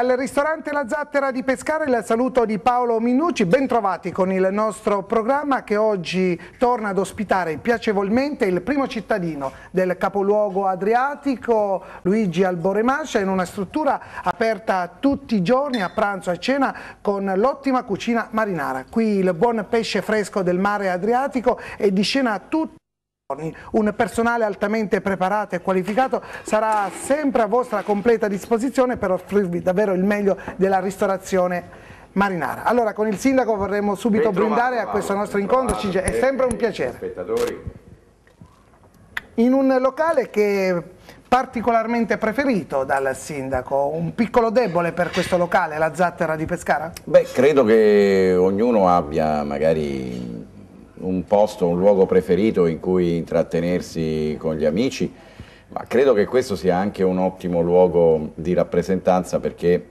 Dal ristorante La Zattera di Pescara il saluto di Paolo Minucci, bentrovati con il nostro programma che oggi torna ad ospitare piacevolmente il primo cittadino del capoluogo adriatico, Luigi Alboremascia, in una struttura aperta tutti i giorni a pranzo e a cena con l'ottima cucina marinara. Qui il buon pesce fresco del mare Adriatico è di scena tutti un personale altamente preparato e qualificato sarà sempre a vostra completa disposizione per offrirvi davvero il meglio della ristorazione marinara. Allora con il sindaco vorremmo subito brindare a questo nostro incontro, è sempre un piacere. In un locale che è particolarmente preferito dal sindaco, un piccolo debole per questo locale, la Zattera di Pescara? Beh, credo che ognuno abbia magari un posto, un luogo preferito in cui intrattenersi con gli amici, ma credo che questo sia anche un ottimo luogo di rappresentanza perché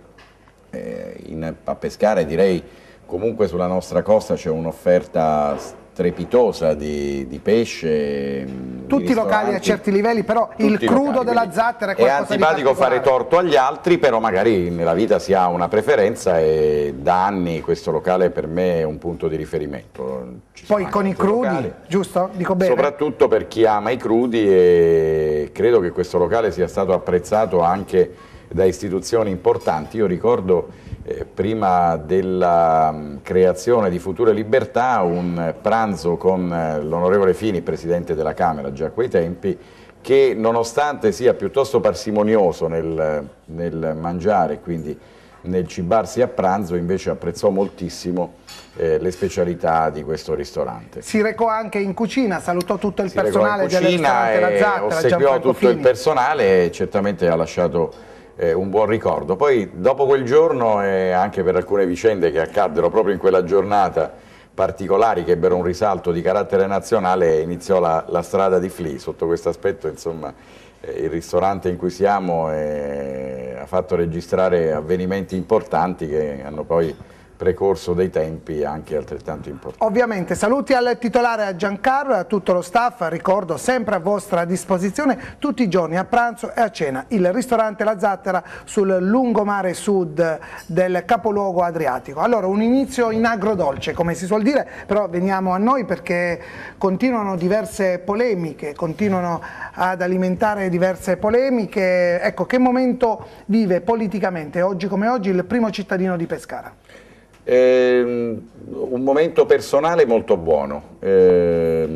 eh, in, a Pescara direi comunque sulla nostra costa c'è un'offerta strepitosa di, di pesce. Tutti i locali a certi livelli, però il crudo della zattera è qualcosa È antipatico fare torto agli altri, però magari nella vita si ha una preferenza e da anni questo locale per me è un punto di riferimento. Ci Poi con i crudi, locali. giusto? Dico bene. Soprattutto per chi ama i crudi e credo che questo locale sia stato apprezzato anche da istituzioni importanti. Io ricordo eh, prima della mm, creazione di Future Libertà un pranzo con eh, l'onorevole Fini, Presidente della Camera già a quei tempi, che nonostante sia piuttosto parsimonioso nel, nel mangiare, quindi nel cibarsi a pranzo invece apprezzò moltissimo eh, le specialità di questo ristorante. Si recò anche in cucina, salutò tutto il si personale del ristorante La Zattera, ossequiò tutto Fini. il personale e certamente ha lasciato eh, un buon ricordo. Poi dopo quel giorno e anche per alcune vicende che accaddero proprio in quella giornata particolari che ebbero un risalto di carattere nazionale iniziò la, la strada di Fli. Sotto questo aspetto insomma eh, il ristorante in cui siamo eh, ha fatto registrare avvenimenti importanti che hanno poi precorso dei tempi anche altrettanto importanti. Ovviamente saluti al titolare a Giancarlo e a tutto lo staff, ricordo sempre a vostra disposizione tutti i giorni a pranzo e a cena il ristorante La Zattera sul lungomare sud del capoluogo adriatico. Allora un inizio in agrodolce come si suol dire, però veniamo a noi perché continuano diverse polemiche, continuano ad alimentare diverse polemiche. Ecco, che momento vive politicamente oggi come oggi il primo cittadino di Pescara? Eh, un momento personale molto buono, eh,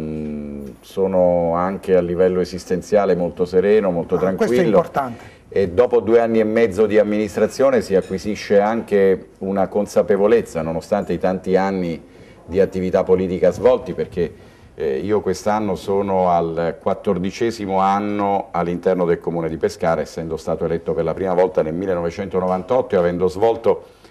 sono anche a livello esistenziale molto sereno, molto ah, tranquillo. Questo è importante. E dopo due anni e mezzo di amministrazione si acquisisce anche una consapevolezza, nonostante i tanti anni di attività politica svolti, perché eh, io quest'anno sono al quattordicesimo anno all'interno del Comune di Pescara, essendo stato eletto per la prima volta nel 1998 e avendo svolto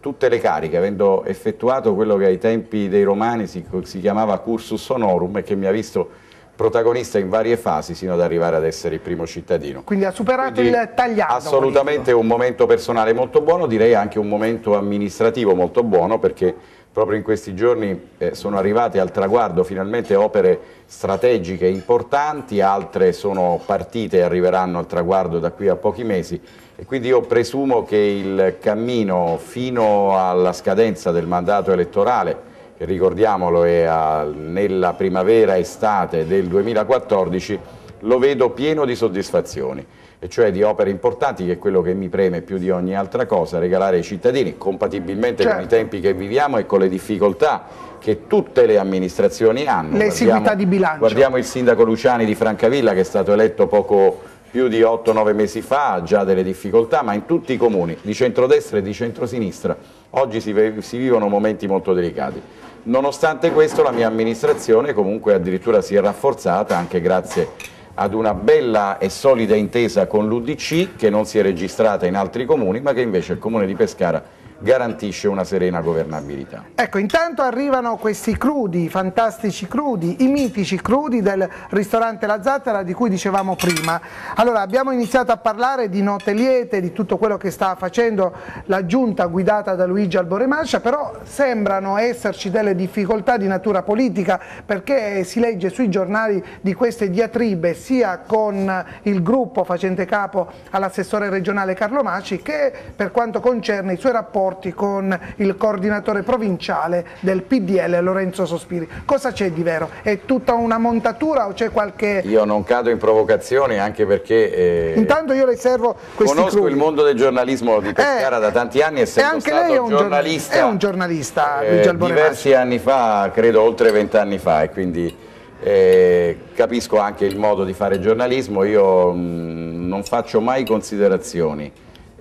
tutte le cariche, avendo effettuato quello che ai tempi dei romani si, si chiamava cursus honorum e che mi ha visto protagonista in varie fasi sino ad arrivare ad essere il primo cittadino. Quindi ha superato Quindi il tagliato. Assolutamente un momento personale molto buono, direi anche un momento amministrativo molto buono perché proprio in questi giorni eh, sono arrivate al traguardo finalmente opere strategiche importanti, altre sono partite e arriveranno al traguardo da qui a pochi mesi e quindi io presumo che il cammino fino alla scadenza del mandato elettorale che ricordiamolo è a, nella primavera-estate del 2014, lo vedo pieno di soddisfazioni, e cioè di opere importanti, che è quello che mi preme più di ogni altra cosa, regalare ai cittadini, compatibilmente certo. con i certo. tempi che viviamo e con le difficoltà che tutte le amministrazioni hanno. L'esiguità di bilancio. Guardiamo il sindaco Luciani di Francavilla che è stato eletto poco più di 8-9 mesi fa, ha già delle difficoltà, ma in tutti i comuni di centrodestra e di centrosinistra oggi si, si vivono momenti molto delicati. Nonostante questo la mia amministrazione comunque addirittura si è rafforzata anche grazie ad una bella e solida intesa con l'UDC che non si è registrata in altri comuni ma che invece il comune di Pescara garantisce una serena governabilità. Ecco, intanto arrivano questi crudi, fantastici crudi, i mitici crudi del ristorante La Zattera di cui dicevamo prima. Allora, abbiamo iniziato a parlare di note liete, di tutto quello che sta facendo la giunta guidata da Luigi Alboremascia, però sembrano esserci delle difficoltà di natura politica perché si legge sui giornali di queste diatribe sia con il gruppo facente capo all'assessore regionale Carlo Maci che per quanto concerne i suoi rapporti rapporti con il coordinatore provinciale del PDL Lorenzo Sospiri. Cosa c'è di vero? È tutta una montatura o c'è qualche... Io non cado in provocazioni anche perché... Eh, Intanto io le servo questi Conosco crudi. il mondo del giornalismo di Pescara eh, da tanti anni essendo e anche stato lei è un giornalista, è un giornalista eh, diversi anni fa, credo oltre vent'anni fa e quindi eh, capisco anche il modo di fare giornalismo, io mh, non faccio mai considerazioni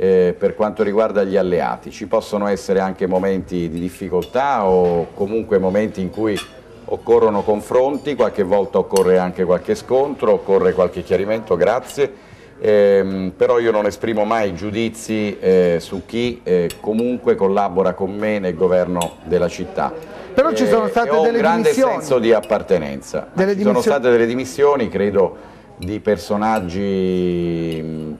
eh, per quanto riguarda gli alleati. Ci possono essere anche momenti di difficoltà o comunque momenti in cui occorrono confronti, qualche volta occorre anche qualche scontro, occorre qualche chiarimento, grazie. Eh, però io non esprimo mai giudizi eh, su chi eh, comunque collabora con me nel governo della città. Però ci sono state ho delle un grande dimissioni. senso di appartenenza. Delle ci dimissioni. sono state delle dimissioni, credo, di personaggi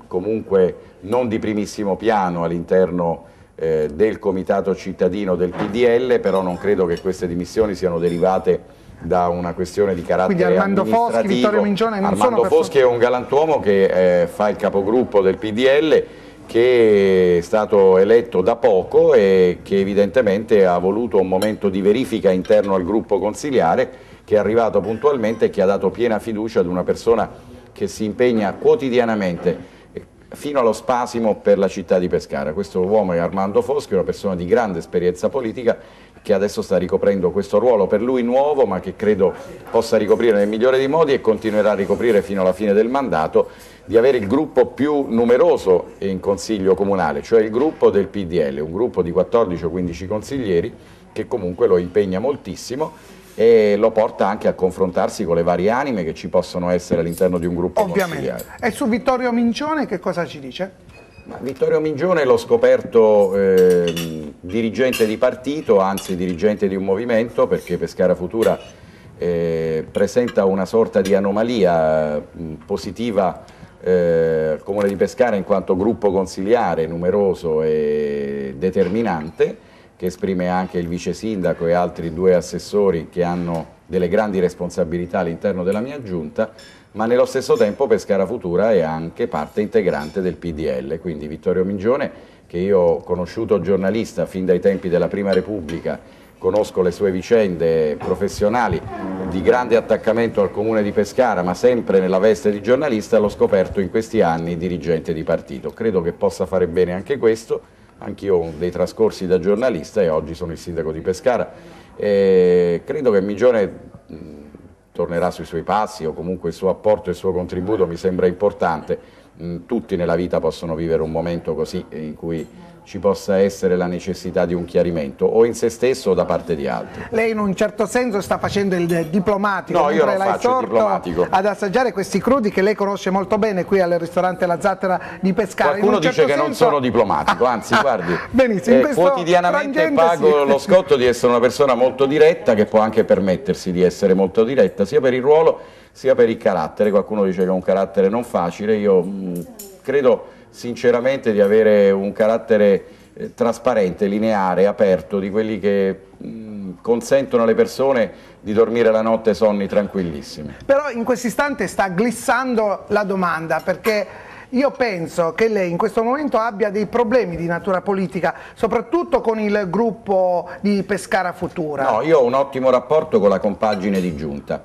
comunque non di primissimo piano all'interno eh, del comitato cittadino del PDL, però non credo che queste dimissioni siano derivate da una questione di carattere Quindi Armando. Foschi, Vittorio Mingione non Armando sono Foschi è un galantuomo che eh, fa il capogruppo del PDL che è stato eletto da poco e che evidentemente ha voluto un momento di verifica interno al gruppo consiliare che è arrivato puntualmente e che ha dato piena fiducia ad una persona che si impegna quotidianamente fino allo spasimo per la città di Pescara. Questo uomo è Armando Foschi, una persona di grande esperienza politica che adesso sta ricoprendo questo ruolo per lui nuovo ma che credo possa ricoprire nel migliore dei modi e continuerà a ricoprire fino alla fine del mandato di avere il gruppo più numeroso in consiglio comunale, cioè il gruppo del PDL, un gruppo di 14 o 15 consiglieri che comunque lo impegna moltissimo e lo porta anche a confrontarsi con le varie anime che ci possono essere all'interno di un gruppo Ovviamente. E su Vittorio Mincione che cosa ci dice? Ma Vittorio Mingione l'ho scoperto eh, dirigente di partito, anzi dirigente di un movimento, perché Pescara Futura eh, presenta una sorta di anomalia mh, positiva eh, al Comune di Pescara in quanto gruppo consiliare numeroso e determinante, che esprime anche il vice sindaco e altri due assessori che hanno delle grandi responsabilità all'interno della mia giunta, ma nello stesso tempo Pescara Futura è anche parte integrante del PDL, quindi Vittorio Mingione, che io ho conosciuto giornalista fin dai tempi della Prima Repubblica, conosco le sue vicende professionali di grande attaccamento al comune di Pescara, ma sempre nella veste di giornalista, l'ho scoperto in questi anni dirigente di partito. Credo che possa fare bene anche questo, anch'io ho dei trascorsi da giornalista e oggi sono il sindaco di Pescara. E credo che Migione tornerà sui suoi passi o comunque il suo apporto e il suo contributo mi sembra importante. Tutti nella vita possono vivere un momento così in cui ci possa essere la necessità di un chiarimento o in se stesso o da parte di altri. Lei in un certo senso sta facendo il diplomatico, no, io non faccio il diplomatico. ad assaggiare questi crudi che lei conosce molto bene qui al ristorante La Zattera di Pescara. Qualcuno dice certo che senso... non sono diplomatico, anzi ah, guardi, benissimo, eh, quotidianamente pago sì. lo scotto di essere una persona molto diretta che può anche permettersi di essere molto diretta sia per il ruolo sia per il carattere. Qualcuno dice che è un carattere non facile, io mh, credo sinceramente di avere un carattere eh, trasparente, lineare, aperto, di quelli che mh, consentono alle persone di dormire la notte sonni tranquillissimi. Però in questo istante sta glissando la domanda perché io penso che lei in questo momento abbia dei problemi di natura politica, soprattutto con il gruppo di Pescara Futura. No, io ho un ottimo rapporto con la compagine di giunta.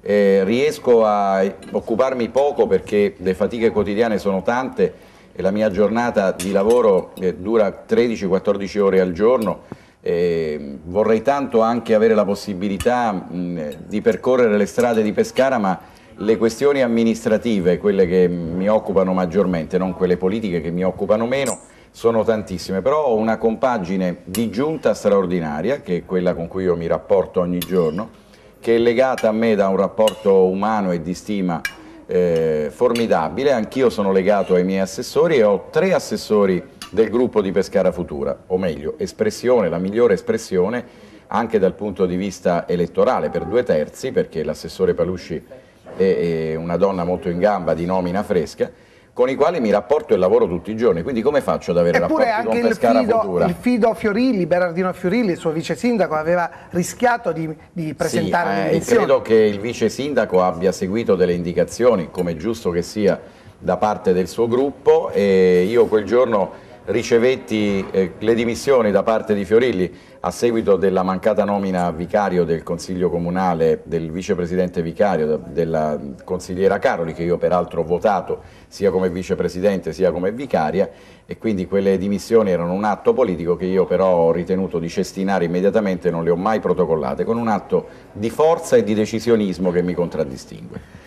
Eh, riesco a occuparmi poco perché le fatiche quotidiane sono tante e la mia giornata di lavoro eh, dura 13-14 ore al giorno. Eh, vorrei tanto anche avere la possibilità mh, di percorrere le strade di Pescara, ma le questioni amministrative, quelle che mi occupano maggiormente, non quelle politiche che mi occupano meno, sono tantissime, però ho una compagine di giunta straordinaria, che è quella con cui io mi rapporto ogni giorno, che è legata a me da un rapporto umano e di stima eh, formidabile, anch'io sono legato ai miei assessori e ho tre assessori del gruppo di Pescara Futura, o meglio, espressione, la migliore espressione anche dal punto di vista elettorale per due terzi, perché l'assessore Palusci è, è una donna molto in gamba di nomina fresca, con i quali mi rapporto e lavoro tutti i giorni, quindi come faccio ad avere Eppure rapporti con anche Pescara fido, Futura? il fido Fiorilli, Berardino Fiorilli, il suo vice sindaco, aveva rischiato di, di presentare sì, eh, credo che il vice sindaco abbia seguito delle indicazioni, come è giusto che sia, da parte del suo gruppo e io quel giorno ricevetti eh, le dimissioni da parte di Fiorilli a seguito della mancata nomina vicario del Consiglio Comunale del vicepresidente vicario della consigliera Caroli che io peraltro ho votato sia come vicepresidente sia come vicaria e quindi quelle dimissioni erano un atto politico che io però ho ritenuto di cestinare immediatamente non le ho mai protocollate con un atto di forza e di decisionismo che mi contraddistingue.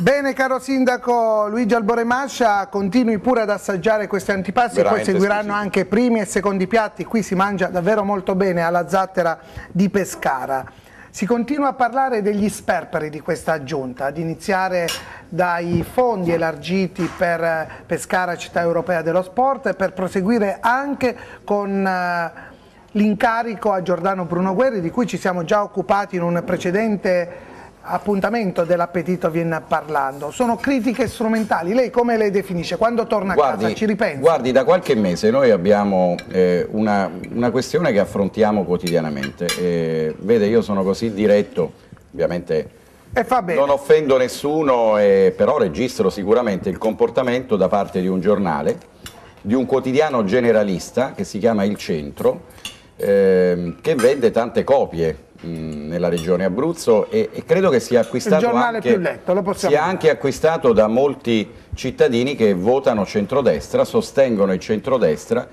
Bene caro sindaco Luigi Alboremascia, continui pure ad assaggiare questi antipasti, Veramente poi seguiranno squisiti. anche primi e secondi piatti, qui si mangia davvero molto bene alla zattera di Pescara. Si continua a parlare degli sperperi di questa giunta, ad iniziare dai fondi elargiti per Pescara Città Europea dello Sport e per proseguire anche con eh, l'incarico a Giordano Bruno Guerri di cui ci siamo già occupati in un precedente appuntamento dell'appetito viene parlando. Sono critiche strumentali, lei come le definisce? Quando torna a casa ci ripensa? Guardi, da qualche mese noi abbiamo eh, una, una questione che affrontiamo quotidianamente. Eh, vede, io sono così diretto, ovviamente non offendo nessuno, eh, però registro sicuramente il comportamento da parte di un giornale, di un quotidiano generalista che si chiama Il Centro, ehm, che vende tante copie mh, nella regione Abruzzo e, e credo che sia acquistato, anche, letto, sia anche acquistato da molti cittadini che votano centrodestra, sostengono il centrodestra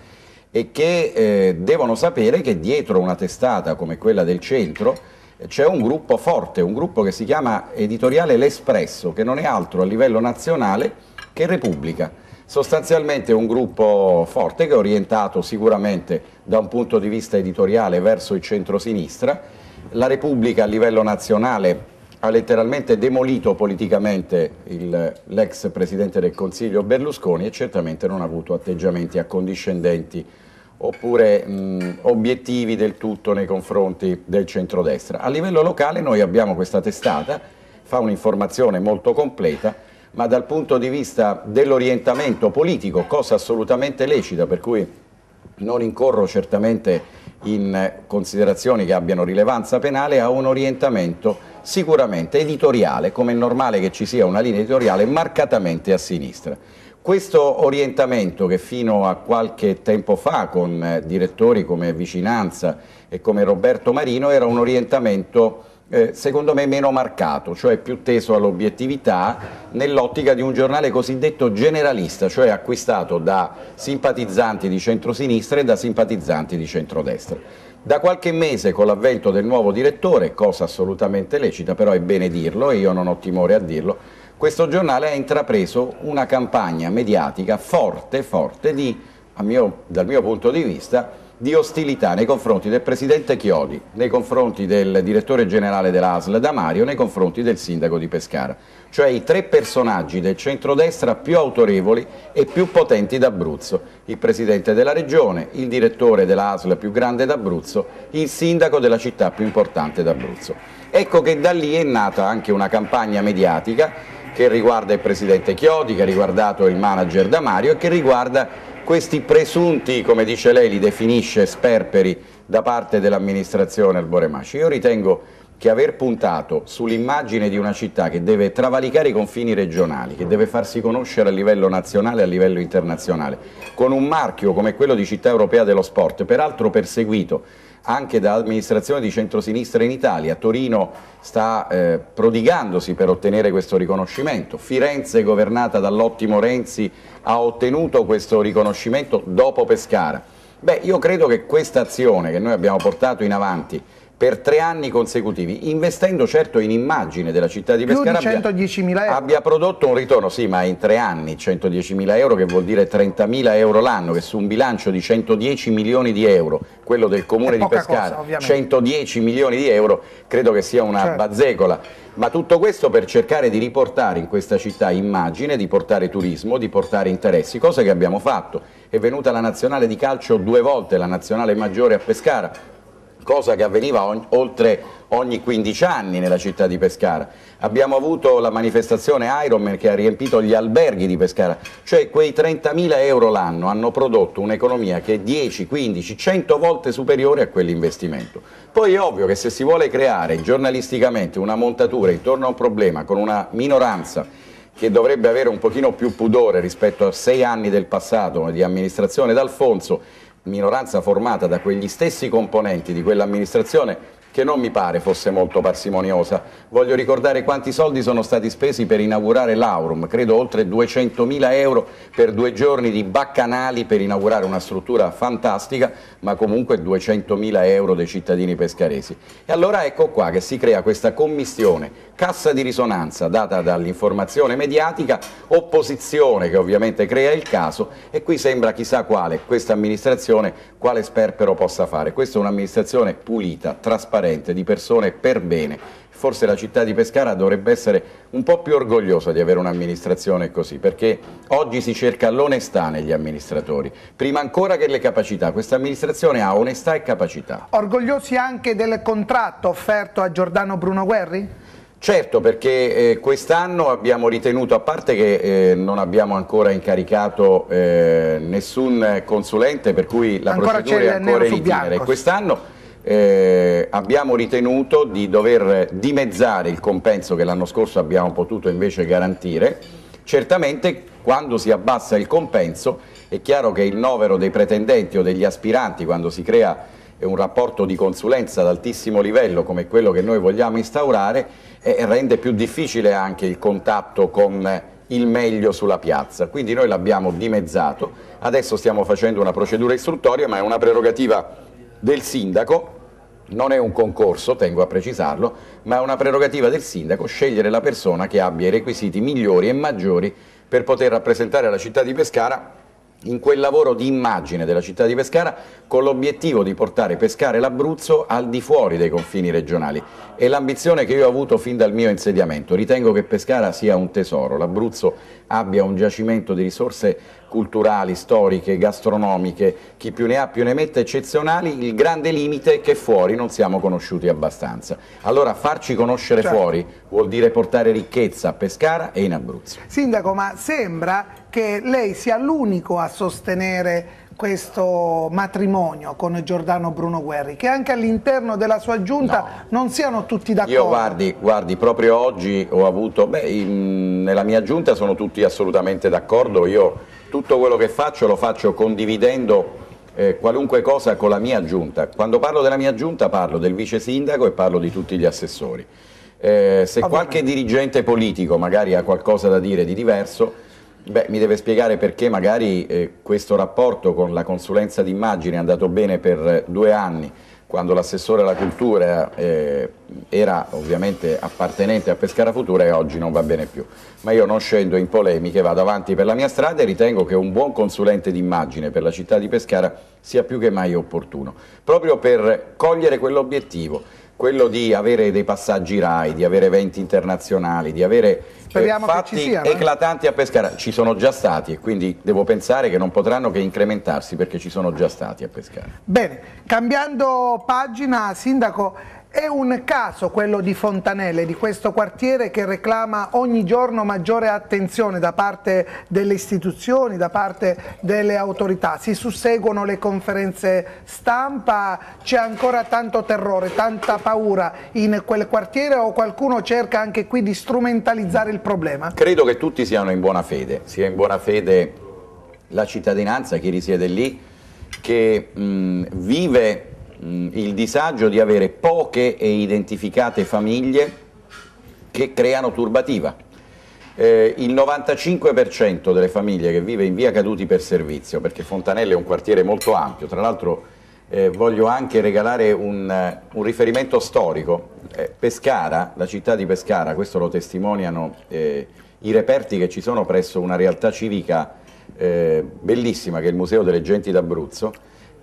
e che eh, devono sapere che dietro una testata come quella del centro eh, c'è un gruppo forte, un gruppo che si chiama editoriale L'Espresso, che non è altro a livello nazionale che Repubblica. Sostanzialmente un gruppo forte che è orientato sicuramente da un punto di vista editoriale verso il centro-sinistra. La Repubblica a livello nazionale ha letteralmente demolito politicamente l'ex Presidente del Consiglio Berlusconi e certamente non ha avuto atteggiamenti accondiscendenti oppure mh, obiettivi del tutto nei confronti del centrodestra. A livello locale noi abbiamo questa testata, fa un'informazione molto completa, ma dal punto di vista dell'orientamento politico, cosa assolutamente lecita, per cui non incorro certamente in considerazioni che abbiano rilevanza penale, ha un orientamento sicuramente editoriale, come è normale che ci sia una linea editoriale marcatamente a sinistra. Questo orientamento che fino a qualche tempo fa con eh, direttori come Vicinanza e come Roberto Marino era un orientamento eh, secondo me meno marcato, cioè più teso all'obiettività nell'ottica di un giornale cosiddetto generalista, cioè acquistato da simpatizzanti di centrosinistra e da simpatizzanti di centrodestra. Da qualche mese con l'avvento del nuovo direttore, cosa assolutamente lecita, però è bene dirlo e io non ho timore a dirlo, questo giornale ha intrapreso una campagna mediatica forte, forte di, mio- dal mio punto di vista, di ostilità nei confronti del Presidente Chiodi, nei confronti del direttore generale dell'ASL Damario, nei confronti del sindaco di Pescara, cioè i tre personaggi del centrodestra più autorevoli e più potenti d'Abruzzo, il Presidente della Regione, il direttore dell'ASL più grande d'Abruzzo, il sindaco della città più importante d'Abruzzo. Ecco che da lì è nata anche una campagna mediatica che riguarda il Presidente Chiodi, che ha riguardato il manager Damario e che riguarda questi presunti, come dice lei, li definisce sperperi da parte dell'amministrazione Alboremasci. Io ritengo che aver puntato sull'immagine di una città che deve travalicare i confini regionali, che deve farsi conoscere a livello nazionale e a livello internazionale, con un marchio come quello di città europea dello sport, peraltro perseguito anche da amministrazioni di centrosinistra in Italia. Torino sta eh, prodigandosi per ottenere questo riconoscimento. Firenze, governata dall'ottimo Renzi, ha ottenuto questo riconoscimento dopo Pescara. Beh, io credo che questa azione che noi abbiamo portato in avanti per tre anni consecutivi, investendo certo in immagine della città di Più Pescara, di abbia- 110.000 euro. abbia prodotto un ritorno, sì, ma in tre anni 110.000 euro, che vuol dire 30.000 euro l'anno, che su un bilancio di 110 milioni di euro, quello del comune di Pescara, cosa, ovviamente. 110 milioni di euro, credo che sia una Certo. bazzecola. Ma tutto questo per cercare di riportare in questa città immagine, di portare turismo, di portare interessi, cosa che abbiamo fatto. è venuta la nazionale di calcio due volte, la nazionale maggiore a Pescara, cosa che avveniva ogni, oltre ogni 15 anni nella città di Pescara. Abbiamo avuto la manifestazione Ironman che ha riempito gli alberghi di Pescara, cioè quei 30.000 euro l'anno hanno prodotto un'economia che è 10, 15, 100 volte superiore a quell'investimento. Poi è ovvio che se si vuole creare giornalisticamente una montatura intorno a un problema con una minoranza che dovrebbe avere un pochino più pudore rispetto a sei anni del passato di amministrazione d'Alfonso, minoranza formata da quegli stessi componenti di quell'amministrazione che non mi pare fosse molto parsimoniosa. Voglio ricordare quanti soldi sono stati spesi per inaugurare l'Aurum, credo oltre 200.000 euro per due giorni di baccanali per inaugurare una struttura fantastica, ma comunque 200.000 euro dei cittadini pescaresi. E allora ecco qua che si crea questa commissione, cassa di risonanza data dall'informazione mediatica, opposizione che ovviamente crea il caso e qui sembra chissà quale questa amministrazione, quale sperpero possa fare. Questa è un'amministrazione pulita, trasparente, trasparente, di persone per bene. Forse la città di Pescara dovrebbe essere un po' più orgogliosa di avere un'amministrazione così, perché oggi si cerca l'onestà negli amministratori, prima ancora che le capacità. Questa amministrazione ha onestà e capacità. Orgogliosi anche del contratto offerto a Giordano Bruno Guerri? Certo, perché eh, quest'anno abbiamo ritenuto, a parte che eh, non abbiamo ancora incaricato eh, nessun consulente, per cui la ancora procedura è ancora in itinere, quest'anno eh, abbiamo ritenuto di dover dimezzare il compenso che l'anno scorso abbiamo potuto invece garantire. Certamente quando si abbassa il compenso è chiaro che il novero dei pretendenti o degli aspiranti quando si crea un rapporto di consulenza ad altissimo livello come quello che noi vogliamo instaurare eh, rende più difficile anche il contatto con il meglio sulla piazza, quindi noi l'abbiamo dimezzato, adesso stiamo facendo una procedura istruttoria ma è una prerogativa del sindaco non è un concorso, tengo a precisarlo, ma è una prerogativa del sindaco scegliere la persona che abbia i requisiti migliori e maggiori per poter rappresentare la città di Pescara in quel lavoro di immagine della città di Pescara con l'obiettivo di portare Pescara e l'Abruzzo al di fuori dei confini regionali. È l'ambizione che io ho avuto fin dal mio insediamento. Ritengo che Pescara sia un tesoro, l'Abruzzo abbia un giacimento di risorse culturali, storiche, gastronomiche, chi più ne ha più ne mette, eccezionali, il grande limite è che fuori non siamo conosciuti abbastanza. Allora farci conoscere certo. fuori vuol dire portare ricchezza a Pescara e in Abruzzo. Sindaco, ma sembra che lei sia l'unico a sostenere questo matrimonio con Giordano Bruno Guerri, che anche all'interno della sua giunta no. non siano tutti d'accordo. Io guardi, guardi, proprio oggi ho avuto, beh, in, nella mia giunta sono tutti assolutamente d'accordo, io tutto quello che faccio lo faccio condividendo eh, qualunque cosa con la mia giunta. Quando parlo della mia giunta parlo del vice sindaco e parlo di tutti gli assessori. Eh, se qualche dirigente politico magari ha qualcosa da dire di diverso, Beh, mi deve spiegare perché magari eh, questo rapporto con la consulenza d'immagine è andato bene per due anni, quando l'assessore alla cultura eh, era ovviamente appartenente a Pescara Futura e oggi non va bene più. Ma io non scendo in polemiche, vado avanti per la mia strada e ritengo che un buon consulente d'immagine per la città di Pescara sia più che mai opportuno, proprio per cogliere quell'obiettivo quello di avere dei passaggi RAI, di avere eventi internazionali, di avere eh, fatti siano, eclatanti a Pescara, ci sono già stati e quindi devo pensare che non potranno che incrementarsi perché ci sono già stati a Pescara. Bene, cambiando pagina, Sindaco, è un caso quello di Fontanelle, di questo quartiere che reclama ogni giorno maggiore attenzione da parte delle istituzioni, da parte delle autorità. Si susseguono le conferenze stampa, c'è ancora tanto terrore, tanta paura in quel quartiere o qualcuno cerca anche qui di strumentalizzare il problema? Credo che tutti siano in buona fede, sia in buona fede la cittadinanza, chi risiede lì, che mh, vive il disagio di avere poche e identificate famiglie che creano turbativa. Eh, il 95% delle famiglie che vive in via Caduti per servizio, perché Fontanelle è un quartiere molto ampio, tra l'altro eh, voglio anche regalare un, un riferimento storico. Eh, Pescara, la città di Pescara, questo lo testimoniano eh, i reperti che ci sono presso una realtà civica eh, bellissima che è il Museo delle Genti d'Abruzzo,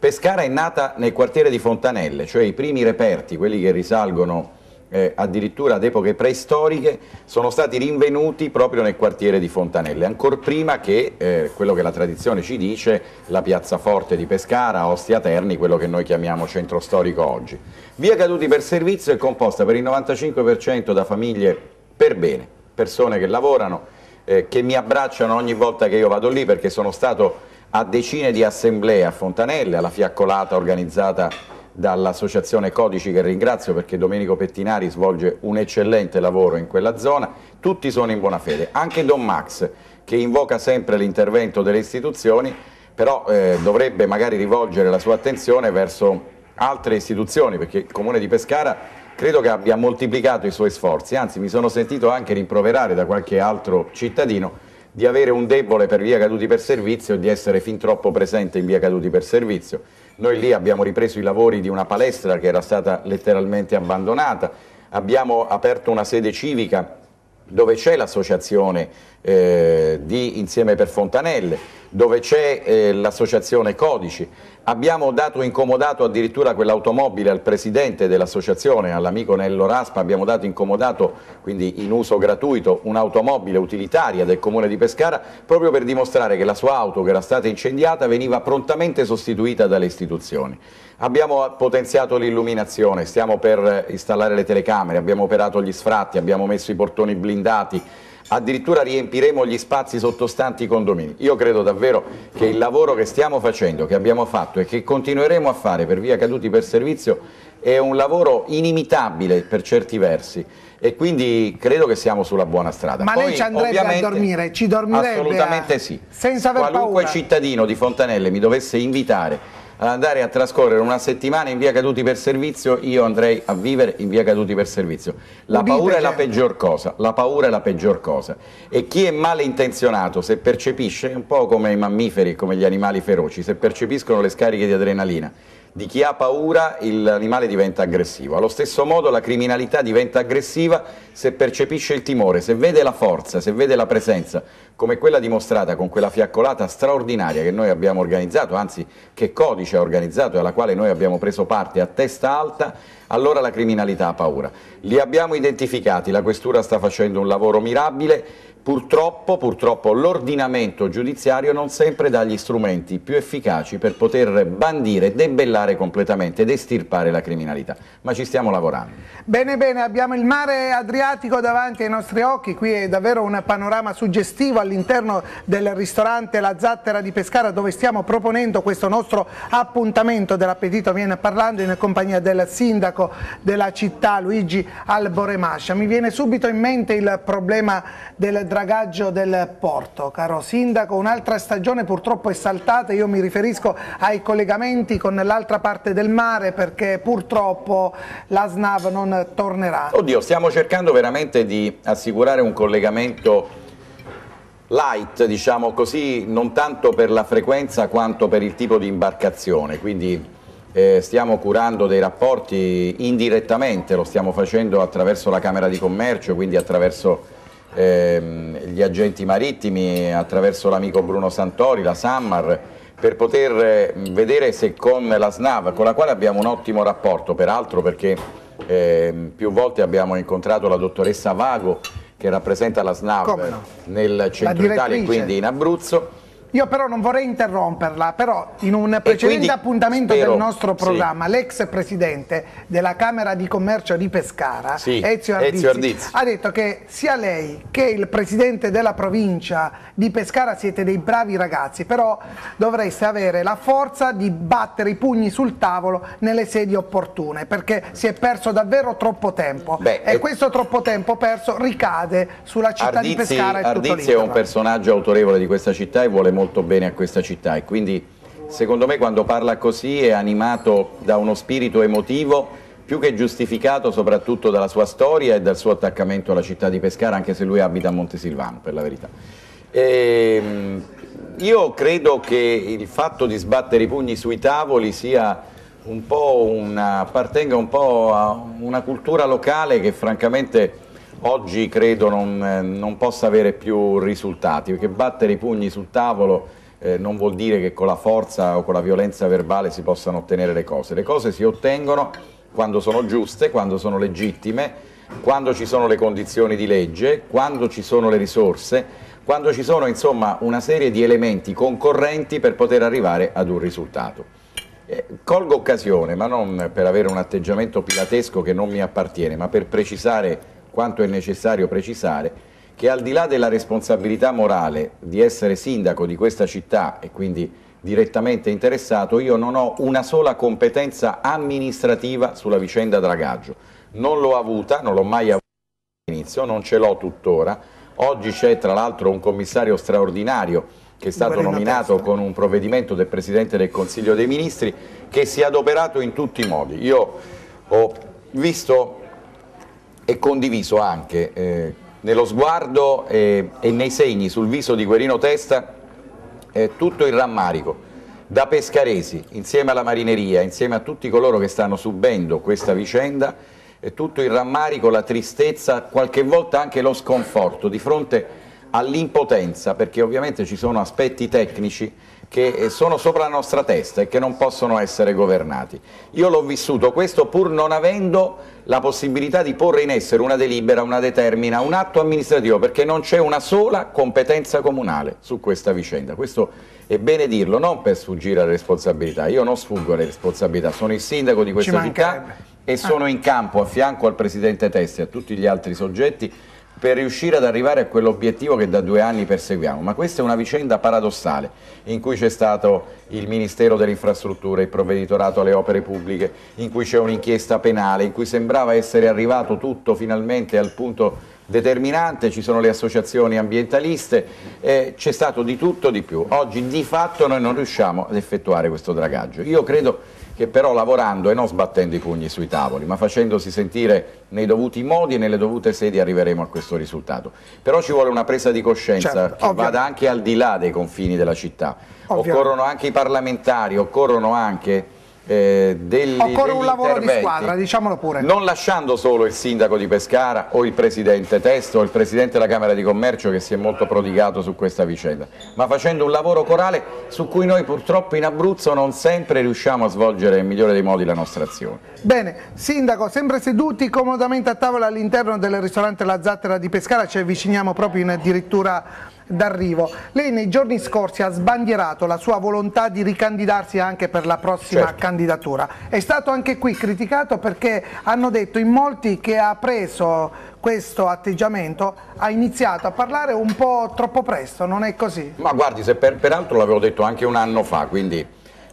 Pescara è nata nel quartiere di Fontanelle, cioè i primi reperti, quelli che risalgono eh, addirittura ad epoche preistoriche, sono stati rinvenuti proprio nel quartiere di Fontanelle, ancora prima che eh, quello che la tradizione ci dice, la piazza forte di Pescara, Ostia Terni, quello che noi chiamiamo centro storico oggi. Via Caduti per Servizio è composta per il 95% da famiglie per bene, persone che lavorano, eh, che mi abbracciano ogni volta che io vado lì perché sono stato a decine di assemblee a Fontanelle, alla fiaccolata organizzata dall'associazione Codici che ringrazio perché Domenico Pettinari svolge un eccellente lavoro in quella zona, tutti sono in buona fede, anche Don Max che invoca sempre l'intervento delle istituzioni, però eh, dovrebbe magari rivolgere la sua attenzione verso altre istituzioni perché il Comune di Pescara credo che abbia moltiplicato i suoi sforzi, anzi mi sono sentito anche rimproverare da qualche altro cittadino di avere un debole per via caduti per servizio e di essere fin troppo presente in via caduti per servizio. Noi lì abbiamo ripreso i lavori di una palestra che era stata letteralmente abbandonata, abbiamo aperto una sede civica dove c'è l'associazione eh, di Insieme per Fontanelle, dove c'è eh, l'associazione Codici. Abbiamo dato incomodato addirittura quell'automobile al presidente dell'associazione, all'amico Nello Raspa, abbiamo dato incomodato, quindi in uso gratuito, un'automobile utilitaria del comune di Pescara, proprio per dimostrare che la sua auto che era stata incendiata veniva prontamente sostituita dalle istituzioni. Abbiamo potenziato l'illuminazione, stiamo per installare le telecamere, abbiamo operato gli sfratti, abbiamo messo i portoni blindati, addirittura riempiremo gli spazi sottostanti i condomini. Io credo davvero che il lavoro che stiamo facendo, che abbiamo fatto e che continueremo a fare per via caduti per servizio è un lavoro inimitabile per certi versi e quindi credo che siamo sulla buona strada. Ma Poi, lei ci andrebbe a dormire? Ci dormirebbe? Assolutamente a... sì. Senza aver Qualunque paura. cittadino di Fontanelle mi dovesse invitare ad andare a trascorrere una settimana in via caduti per servizio, io andrei a vivere in via caduti per servizio. La Udite, paura è la peggior cosa, la paura è la peggior cosa. E chi è malintenzionato, se percepisce, un po' come i mammiferi, come gli animali feroci, se percepiscono le scariche di adrenalina, di chi ha paura l'animale diventa aggressivo. Allo stesso modo la criminalità diventa aggressiva se percepisce il timore, se vede la forza, se vede la presenza, come quella dimostrata con quella fiaccolata straordinaria che noi abbiamo organizzato, anzi che Codice ha organizzato e alla quale noi abbiamo preso parte a testa alta, allora la criminalità ha paura. Li abbiamo identificati, la Questura sta facendo un lavoro mirabile, Purtroppo, purtroppo l'ordinamento giudiziario non sempre dà gli strumenti più efficaci per poter bandire, debellare completamente ed estirpare la criminalità, ma ci stiamo lavorando. Bene, bene, abbiamo il mare Adriatico davanti ai nostri occhi, qui è davvero un panorama suggestivo all'interno del ristorante La Zattera di Pescara dove stiamo proponendo questo nostro appuntamento dell'appetito viene parlando in compagnia del sindaco della città Luigi Alboremascia. Mi viene subito in mente il problema del dragaggio del porto, caro Sindaco, un'altra stagione purtroppo è saltata, io mi riferisco ai collegamenti con l'altra parte del mare perché purtroppo la SNAV non tornerà. Oddio, stiamo cercando veramente di assicurare un collegamento light, diciamo così, non tanto per la frequenza quanto per il tipo di imbarcazione, quindi eh, stiamo curando dei rapporti indirettamente, lo stiamo facendo attraverso la Camera di Commercio, quindi attraverso ehm, gli agenti marittimi attraverso l'amico Bruno Santori, la Sammar, per poter eh, vedere se con la SNAV, con la quale abbiamo un ottimo rapporto, peraltro perché eh, più volte abbiamo incontrato la dottoressa Vago che rappresenta la SNAV no? nel centro Italia e quindi in Abruzzo, io però non vorrei interromperla, però in un precedente appuntamento spero, del nostro programma sì. l'ex presidente della Camera di Commercio di Pescara, sì, Ezio, Ardizzi, Ezio Ardizzi, ha detto che sia lei che il presidente della provincia di Pescara siete dei bravi ragazzi, però dovreste avere la forza di battere i pugni sul tavolo nelle sedi opportune, perché si è perso davvero troppo tempo. Beh, e questo troppo tempo perso ricade sulla città Ardizzi, di Pescara e Ardizzi tutto è un personaggio autorevole di questa città e vuole molto molto bene a questa città e quindi secondo me quando parla così è animato da uno spirito emotivo più che giustificato soprattutto dalla sua storia e dal suo attaccamento alla città di Pescara anche se lui abita a Montesilvano per la verità. E, ehm, io credo che il fatto di sbattere i pugni sui tavoli sia un po' una, appartenga un po' a una cultura locale che francamente oggi credo non, non, possa avere più risultati, perché battere i pugni sul tavolo eh, non vuol dire che con la forza o con la violenza verbale si possano ottenere le cose. Le cose si ottengono quando sono giuste, quando sono legittime, quando ci sono le condizioni di legge, quando ci sono le risorse, quando ci sono insomma una serie di elementi concorrenti per poter arrivare ad un risultato. Eh, colgo occasione, ma non per avere un atteggiamento pilatesco che non mi appartiene, ma per precisare quanto è necessario precisare, che al di là della responsabilità morale di essere sindaco di questa città e quindi direttamente interessato, io non ho una sola competenza amministrativa sulla vicenda dragaggio. Non l'ho avuta, non l'ho mai avuta all'inizio, non ce l'ho tuttora. Oggi c'è tra l'altro un commissario straordinario che è stato nominato con un provvedimento del Presidente del Consiglio dei Ministri che si è adoperato in tutti i modi. Io ho visto e condiviso anche eh, nello sguardo eh, e nei segni sul viso di Guerino Testa eh, tutto il rammarico. Da pescaresi insieme alla marineria, insieme a tutti coloro che stanno subendo questa vicenda, tutto il rammarico, la tristezza, qualche volta anche lo sconforto di fronte all'impotenza, perché ovviamente ci sono aspetti tecnici che eh, sono sopra la nostra testa e che non possono essere governati. Io l'ho vissuto questo pur non avendo la possibilità di porre in essere una delibera, una determina, un atto amministrativo, perché non c'è una sola competenza comunale su questa vicenda. Questo è bene dirlo, non per sfuggire alle responsabilità. Io non sfuggo alle responsabilità, sono il sindaco di questa città e sono in campo a fianco al Presidente Testi e a tutti gli altri soggetti per riuscire ad arrivare a quell'obiettivo che da due anni perseguiamo. Ma questa è una vicenda paradossale in cui c'è stato il Ministero delle Infrastrutture, il provveditorato alle opere pubbliche, in cui c'è un'inchiesta penale, in cui sembrava essere arrivato tutto finalmente al punto determinante, ci sono le associazioni ambientaliste, eh, c'è stato di tutto di più. Oggi di fatto noi non riusciamo ad effettuare questo dragaggio. Io credo che però lavorando e non sbattendo i pugni sui tavoli, ma facendosi sentire nei dovuti modi e nelle dovute sedi arriveremo a questo risultato. Però ci vuole una presa di coscienza certo, che ovvio. vada anche al di là dei confini della città. Ovvio. Occorrono anche i parlamentari, occorrono anche eh, degli, Occorre un lavoro di squadra, diciamolo pure. Non lasciando solo il sindaco di Pescara o il presidente Testo o il presidente della Camera di Commercio che si è molto prodigato su questa vicenda, ma facendo un lavoro corale su cui noi purtroppo in Abruzzo non sempre riusciamo a svolgere nel migliore dei modi la nostra azione. Bene, sindaco, sempre seduti comodamente a tavola all'interno del ristorante La Zattera di Pescara, ci avviciniamo proprio in addirittura d'arrivo. Lei nei giorni scorsi ha sbandierato la sua volontà di ricandidarsi anche per la prossima certo. candidatura. È stato anche qui criticato perché hanno detto in molti che ha preso questo atteggiamento, ha iniziato a parlare un po' troppo presto, non è così? Ma guardi, se per, peraltro l'avevo detto anche un anno fa, quindi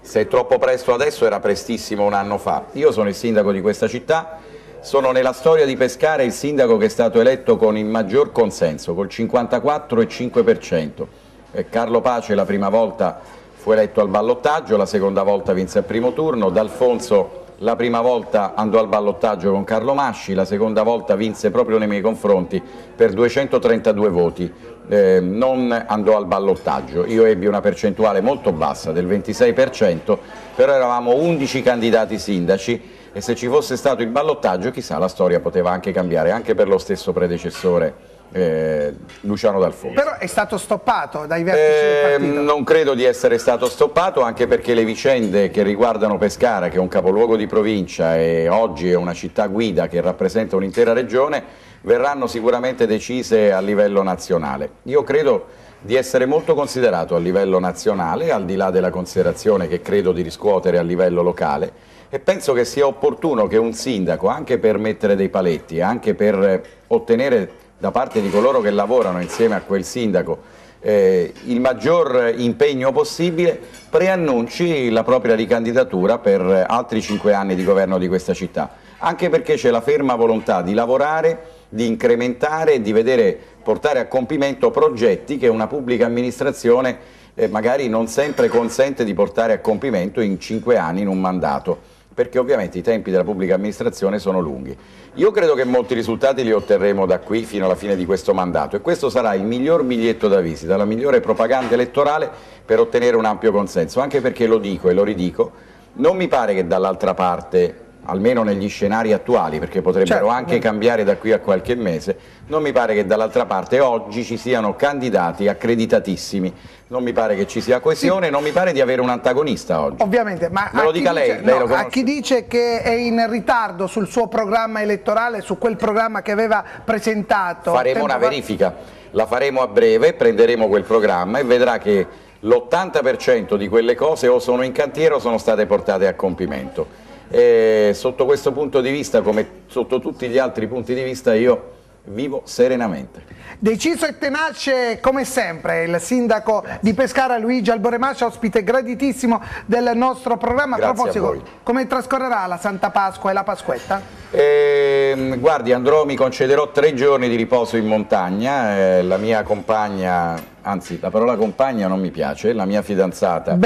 se è troppo presto adesso era prestissimo un anno fa. Io sono il sindaco di questa città, sono nella storia di Pescara il sindaco che è stato eletto con il maggior consenso, col 54,5%. Eh, Carlo Pace la prima volta fu eletto al ballottaggio, la seconda volta vinse al primo turno, D'Alfonso la prima volta andò al ballottaggio con Carlo Masci, la seconda volta vinse proprio nei miei confronti per 232 voti, eh, non andò al ballottaggio. Io ebbi una percentuale molto bassa del 26%, però eravamo 11 candidati sindaci e se ci fosse stato il ballottaggio chissà la storia poteva anche cambiare, anche per lo stesso predecessore eh, Luciano D'Alfonso. Però è stato stoppato dai vertici eh, del partito? Non credo di essere stato stoppato anche perché le vicende che riguardano Pescara che è un capoluogo di provincia e oggi è una città guida che rappresenta un'intera regione verranno sicuramente decise a livello nazionale. Io credo di essere molto considerato a livello nazionale al di là della considerazione che credo di riscuotere a livello locale e penso che sia opportuno che un sindaco, anche per mettere dei paletti, anche per ottenere da parte di coloro che lavorano insieme a quel sindaco eh, il maggior impegno possibile, preannunci la propria ricandidatura per altri cinque anni di governo di questa città, anche perché c'è la ferma volontà di lavorare, di incrementare e di vedere portare a compimento progetti che una pubblica amministrazione eh, magari non sempre consente di portare a compimento in cinque anni in un mandato perché ovviamente i tempi della pubblica amministrazione sono lunghi. Io credo che molti risultati li otterremo da qui fino alla fine di questo mandato e questo sarà il miglior biglietto da visita, la migliore propaganda elettorale per ottenere un ampio consenso, anche perché lo dico e lo ridico, non mi pare che dall'altra parte almeno negli scenari attuali, perché potrebbero certo, anche certo. cambiare da qui a qualche mese, non mi pare che dall'altra parte oggi ci siano candidati accreditatissimi, non mi pare che ci sia coesione, sì. non mi pare di avere un antagonista oggi. Ovviamente, ma lo dica dice, lei, lei no, a chi dice che è in ritardo sul suo programma elettorale, su quel programma che aveva presentato... Faremo una verifica, la faremo a breve, prenderemo quel programma e vedrà che l'80% di quelle cose o sono in cantiere o sono state portate a compimento. E sotto questo punto di vista, come sotto tutti gli altri punti di vista, io vivo serenamente. Deciso e tenace come sempre il sindaco Grazie. di Pescara Luigi Alboremascia, ospite graditissimo del nostro programma. Grazie a proposito, come trascorrerà la Santa Pasqua e la Pasquetta? Eh, guardi, andrò, mi concederò tre giorni di riposo in montagna, eh, la mia compagna, anzi la parola compagna non mi piace, la mia fidanzata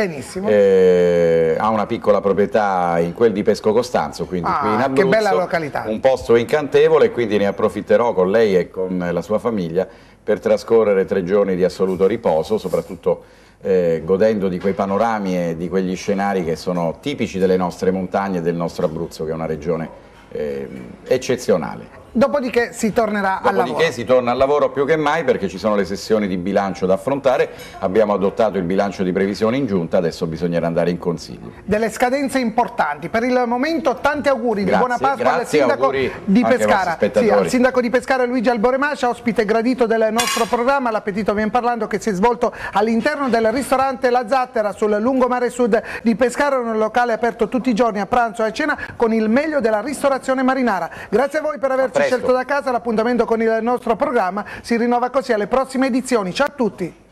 eh, ha una piccola proprietà in quel di Pesco Costanzo, quindi ah, qui in Abruzzo, che bella località. un posto incantevole, quindi ne approfitterò con lei e con la sua famiglia per trascorrere tre giorni di assoluto riposo, soprattutto eh, godendo di quei panorami e di quegli scenari che sono tipici delle nostre montagne e del nostro Abruzzo, che è una regione eh, eccezionale. Dopodiché si tornerà Dopodiché al lavoro. Dopodiché si torna al lavoro più che mai perché ci sono le sessioni di bilancio da affrontare, abbiamo adottato il bilancio di previsione in giunta, adesso bisognerà andare in consiglio. Delle scadenze importanti, per il momento tanti auguri grazie, di buona Pasqua al sindaco di Pescara. Sì, al sindaco di Pescara Luigi Alboremascia, ospite gradito del nostro programma, l'appetito viene parlando che si è svolto all'interno del ristorante La Zattera sul lungomare sud di Pescara, un locale aperto tutti i giorni a pranzo e a cena con il meglio della ristorazione marinara. Grazie a voi per averci scelto da casa, l'appuntamento con il nostro programma si rinnova così alle prossime edizioni. Ciao a tutti!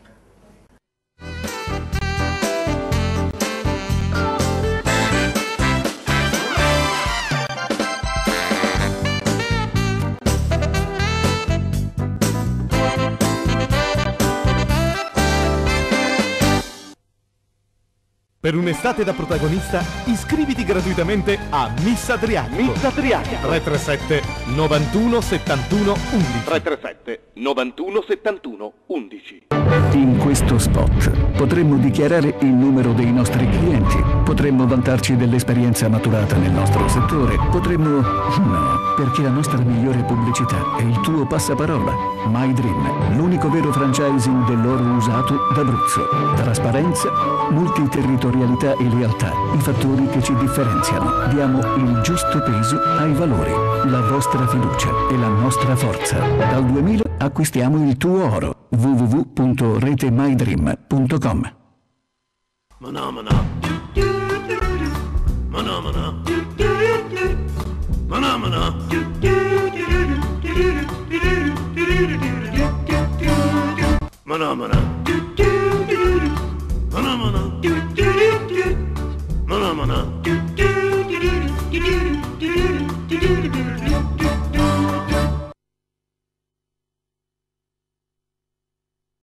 Per un'estate da protagonista iscriviti gratuitamente a Miss Adriatico. Miss Adriatico. 337 91 71 11. 337 91 71 11. In questo spot potremmo dichiarare il numero dei nostri clienti, potremmo vantarci dell'esperienza maturata nel nostro settore, potremmo... no, perché la nostra migliore pubblicità è il tuo passaparola. My Dream, l'unico vero franchising dell'oro usato d'Abruzzo. Trasparenza, multiterritorialità territorialità e lealtà, i fattori che ci differenziano. Diamo il giusto peso ai valori, la vostra fiducia e la nostra forza. Dal 2000 acquistiamo il tuo oro www.retemydream.com Manà, manà. Manà, manà. Manà, manà. Manà,